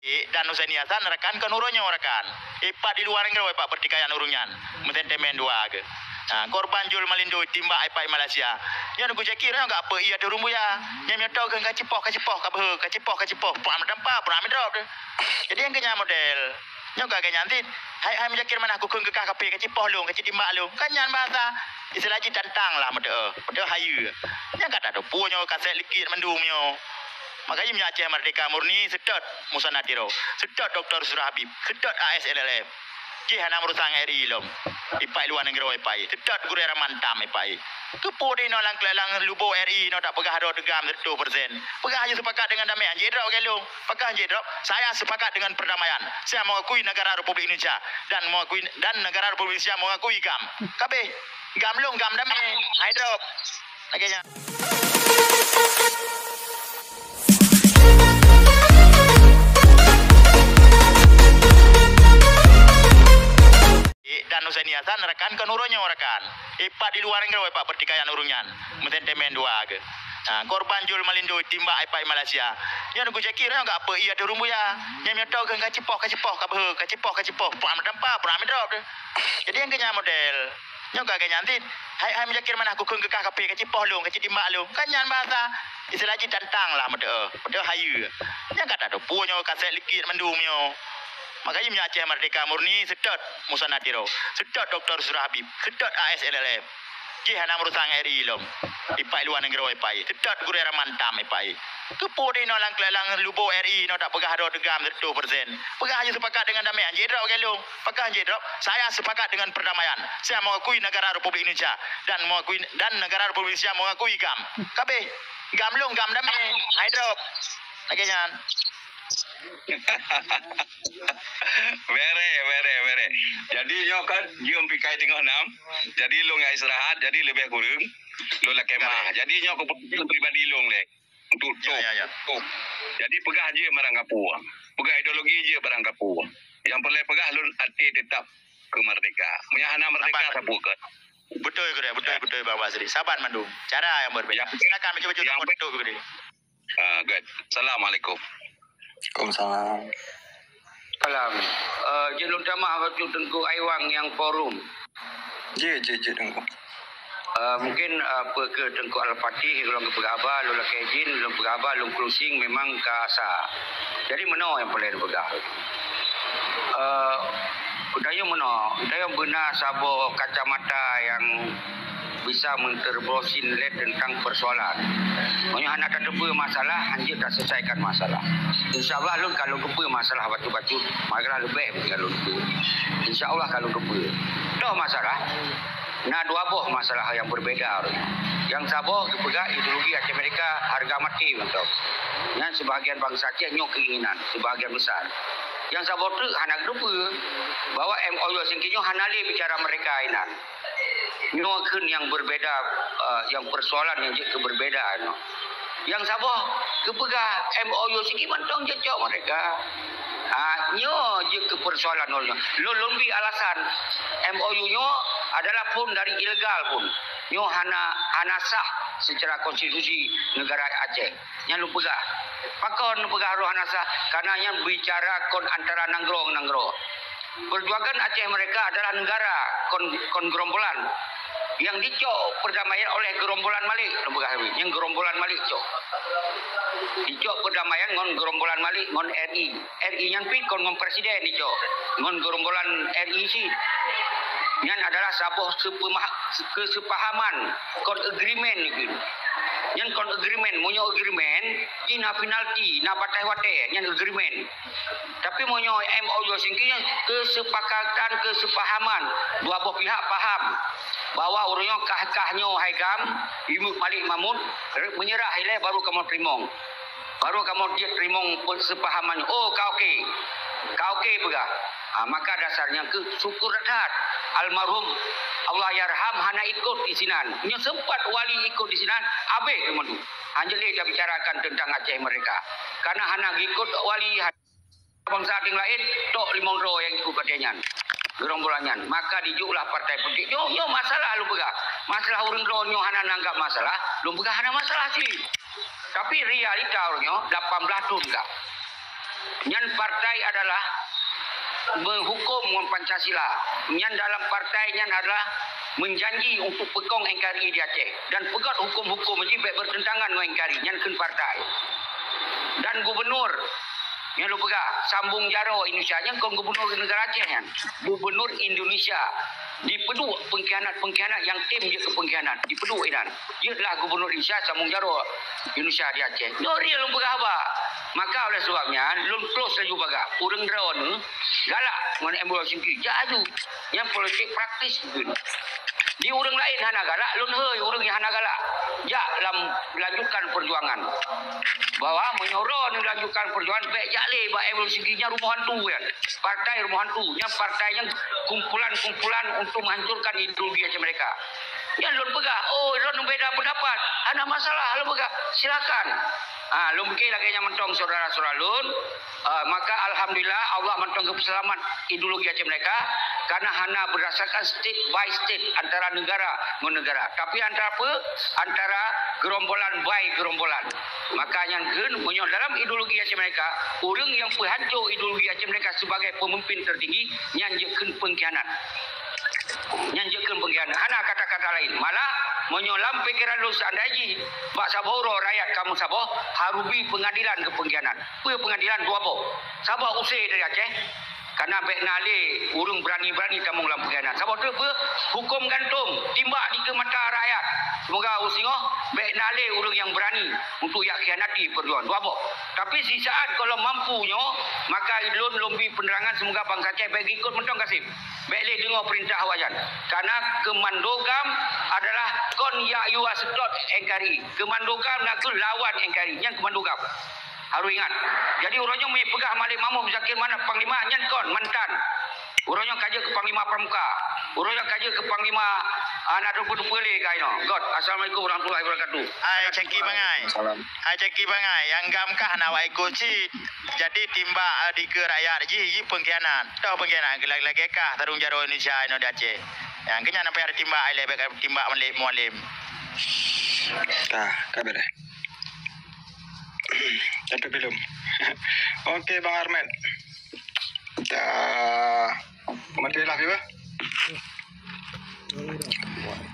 Eh, dan Nusani Hasan rekan kan urunnya rekan. Ipat di luar negeri pak pertikaian urunyan. Temen dua ke. Ha, korban Jul Malindo timbak ipai Malaysia. Ya aku cakir ya enggak apa ia ada rumbu ya. Yang dia tahu kan kacipoh kacipoh ka beh. Puan tempa puan drop dia. Jadi yang kenya model. Yang gak kenya nanti hai hai menjakir mana aku keng kekah kape kacipoh lu kacip timbak lu. Kan yang bahasa istilah ji tantang lah model. Model hayu. Yang kata tu punya kaset likit mendumnya. Makanya punya Aceh Merdeka Murni sedot Musa Nadiro. Sedot Dr. Surah Habib. Sedot ASLLM. Jihana merusang RI lom. Ipai luar negeri ipai. Sedot guru era mantam ipai. Kepo dia no lang kelalang lubo RI no tak pegah do degam 2%. Pegah aja sepakat dengan damaian. Jedrop gelung. Pegah jedrop. Saya sepakat dengan perdamaian. Saya mengakui negara Republik Indonesia dan mengakui dan negara Republik Indonesia mengakui GAM. Kabeh. GAM long GAM damai. Hydrop. Akhirnya. Eh, Hussein Hasan rekan kan urunnya rekan. Ipat di luar negeri pak pertikaian urunyan. Meten temen dua ke. Ha, korban Jul Malindo timbak ipai Malaysia. Ya aku cakir ya enggak apa ia ada rumbu ya. Yang dia tahu kan kacipoh kacipoh kacipoh kacipoh. Puan tempa puan drop dia. Jadi yang kenya model. Yang gak kenya nanti hai hai menjakir mana aku keng kekah kape kacipoh lu kacip timbak lu. Kan yang bahasa istilah ji tantang lah model. Model hayu. Yang kata tu punya kaset likit mendumnya. Makanya punya Aceh Merdeka Murni sedot Musa Nadiro. Sedot Dr. Surah Habib. Sedot ASLLM. Jihana merusang RI lom. Ipai luar negeri ipai. Sedot guru era mantam ipai. Kepo dia no lang kelalang lubo RI no tak pegah do degam 2%. Pegah aja sepakat dengan damaian. Jedrop gelung. Pegah jedrop. Saya sepakat dengan perdamaian. Saya mengakui negara Republik Indonesia dan mengakui dan negara Republik Indonesia mengakui GAM. Kabeh. GAM long GAM damai. Hydrop. Akhirnya. Bere, bere, bere. Jadi yo kan jom pikai tengok enam. Jadi lo ngai istirahat, jadi lebih kurang. Lo lah kemah. Jadi nyo keputusan pribadi lo lek. Untuk tu. Ya, ya, ya. Jadi pegah je barang kapua. Pegah ideologi je barang kapua. Yang perlu pegah lo hati tetap ke merdeka. Punya anak merdeka sapu ke. Betul ke dia? Betul betul Bang Basri. Saban Mandu. Cara yang berbeda. Yang- Silakan mencoba yang- betul ke dia. Ah, good. Assalamualaikum. Waalaikumsalam. Salam. Uh, Tamah Batu Tengku Aiwang yang forum. Je, je, je tengok. Uh, mungkin apa ke Tengku Al-Fatih, kalau ke Pegaba, lalu ke Ejin, lalu Pegaba, lalu closing memang ke asa. Jadi mana yang boleh dipegah? Uh, Budaya mana? Budaya benar sabo kacamata yang bisa menterbrosin led tentang persoalan. Maksudnya anak tak ada masalah, anjir dah selesaikan masalah. InsyaAllah lu kalau kepa masalah batu-batu, maka lebih kalau kepa. InsyaAllah kalau kepa. Dah masalah. Nah dua buah masalah yang berbeda. Yang sabar kepegang ideologi Aceh Amerika harga mati untuk. Yang sebahagian bangsa Aceh nyok keinginan sebahagian besar. Yang sabar tu anak lupa bahawa MOU singkirnya hanali bicara mereka inan. Nyokun yang berbeda uh, yang persoalan yang je keberbedaan. Yang sabar kepegah MOU sikit mantong jejak mereka. Ha, nyo je ke persoalan nolnya. Lo lumbi alasan MOU nyo adalah pun dari ilegal pun. Nyo hana hana sah secara konstitusi negara Aceh. Yang lu pegah. Pakon pegah roh hana sah karena yang bicara kon antara nanggro nanggro. Perjuangan Aceh mereka adalah negara gerombolan. Yang dicok perdamaian oleh gerombolan Malik. Yang gerombolan Malik cok. Dicok perdamaian ngon gerombolan Malik ngon RI RI yang pi kon ngon presiden dicok ngon gerombolan RI si yang adalah sepemah, kesepahaman kon agreement ni yang kon agreement monyo agreement ina penalti na batai wate yang agreement. Tapi monyo MOU singkinya kesepakatan kesepahaman. Dua belah pihak faham. Bahwa urunyo kah-kahnya haigam ibu Malik Mahmud menyerah ile baru kamu terima baru kamu dia terima sepahamannya oh kau okey. Kau okey pegah ha, maka dasarnya ke syukur dah almarhum Allah yarham hana ikut di sinan. Nya sempat wali ikut di sinan abe kemudian Anjali dia bicarakan tentang Aceh mereka. Karena hana ikut wali bangsa yang lain tok limong ro yang ikut katanya gerombolannya maka dijuklah partai politik. Yo yo masalah lu pegah masalah urang ro nyo hana nanggap masalah lu pegah hana masalah sih tapi realita orangnya 18 tahun enggak Nyan partai adalah menghukum dengan Pancasila. Nyan dalam partai nyan adalah menjanji untuk pekong NKRI di Aceh. Dan pegat hukum-hukum ini baik bertentangan dengan NKRI nyan ken partai. Dan gubernur yang lu pegang sambung jaro Indonesia yang kau gubernur negara Aceh kan? Gubernur Indonesia. Dipeduk pengkhianat-pengkhianat yang tim je ke pengkhianat? Dipeduk idan dia adalah gubernur Indonesia sambung jaro Indonesia di Aceh. Dori lu pegang apa maka oleh sebabnya lu close lagi baga urang draw ni galak dengan embol singki jaju. Yang politik praktis begini. Di urang lain hana galak. Lun heuy urang yang hana galak. Ja lam lanjutkan perjuangan. Bahwa menyuruh ni lanjutkan perjuangan. Baik jale ba evolusi nya rumah hantu kan partai rumah hantu. Nya partai yang kumpulan-kumpulan untuk menghancurkan ideologi Aceh mereka. Yang lun pegah oh lun beda pendapat. Ada masalah lun pegah silakan Ah, lu mungkin lagi yang mentong saudara-saudara lun. Ah, maka alhamdulillah Allah mentong keselamatan ideologi Aceh mereka karena hanya berdasarkan state by state antara negara dengan negara. Tapi antara apa? Antara gerombolan by gerombolan. Maka yang gen menyo dalam ideologi Aceh mereka, orang yang penghancur ideologi Aceh mereka sebagai pemimpin tertinggi nyanjekeun pengkhianat nyanjekeun pengkhianat. Hana kata-kata lain. Malah menyolam pikiran lu seandainya bak saboro rakyat kamu sabah harubi pengadilan ke pengkhianat. Apa pengadilan tu apa? Sabah usai dari Aceh. Karena baik nale urung berani-berani kamu dalam pengkhianat. Sabah tu? Hukum gantung. Timbak di mata rakyat. Semoga usingoh baik nale urung yang berani untuk yak khianati perjuangan. Tu apa? Tapi si saat kalau mampunya maka ilun lombi penerangan semoga Bang Aceh baik ikut mentong kasih. Baik le dengar perintah wajan. Karena kemandogam adalah kon ya you asetot engkari. Kemandogam nak lawan engkari. Yang kemandogam. Harus ingat. Jadi orangnya mai pegah Malik Mahmud Zakir mana panglima nyan kon mantan. Orangnya kaja ke panglima pramuka. Orangnya kaja ke panglima anak dua puluh puluh kai no. God. Assalamualaikum warahmatullahi wabarakatuh. Ai ceki bangai. Salam. Ai ceki bangai. Yang gamkah nak wai kucit. Jadi timba uh, di ke rakyat ji ji pengkhianat. Tahu pengkhianat lagi-lagi kah tarung jaro Indonesia ino di Aceh. Yang kenya nampai ada timba ai lebek timba malik mualim. Ah, kabar dah. Sampai belum? Okey, Bang Arman. Dah. Menteri lah, ya?